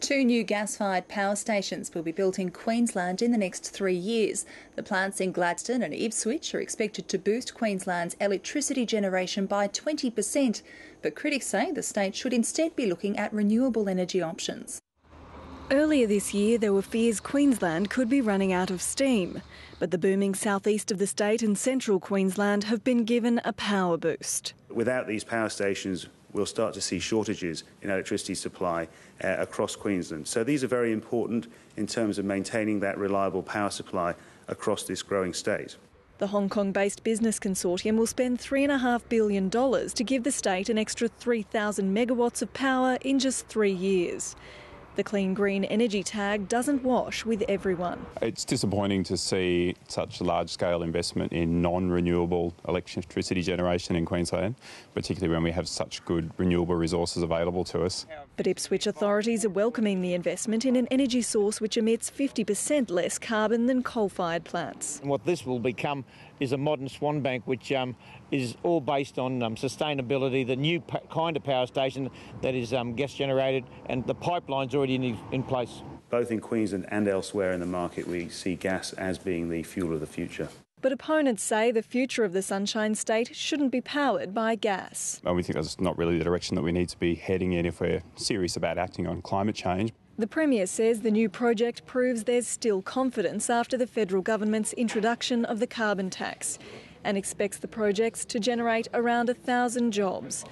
Two new gas fired power stations will be built in Queensland in the next three years. The plants in Gladstone and Ipswich are expected to boost Queensland's electricity generation by 20%. But critics say the state should instead be looking at renewable energy options. Earlier this year, there were fears Queensland could be running out of steam. But the booming southeast of the state and central Queensland have been given a power boost. Without these power stations, we'll start to see shortages in electricity supply uh, across Queensland. So these are very important in terms of maintaining that reliable power supply across this growing state. The Hong Kong based business consortium will spend $3.5 billion to give the state an extra 3,000 megawatts of power in just three years. The clean green energy tag doesn't wash with everyone. It's disappointing to see such large scale investment in non renewable electricity generation in Queensland, particularly when we have such good renewable resources available to us. But Ipswich authorities are welcoming the investment in an energy source which emits 50% less carbon than coal fired plants. And what this will become is a modern Swanbank which um, is all based on um, sustainability, the new kind of power station that is um, gas generated, and the pipelines already in, in place. Both in Queensland and elsewhere in the market, we see gas as being the fuel of the future. But opponents say the future of the Sunshine State shouldn't be powered by gas. And we think that's not really the direction that we need to be heading in if we're serious about acting on climate change. The Premier says the new project proves there's still confidence after the federal government's introduction of the carbon tax and expects the projects to generate around a thousand jobs.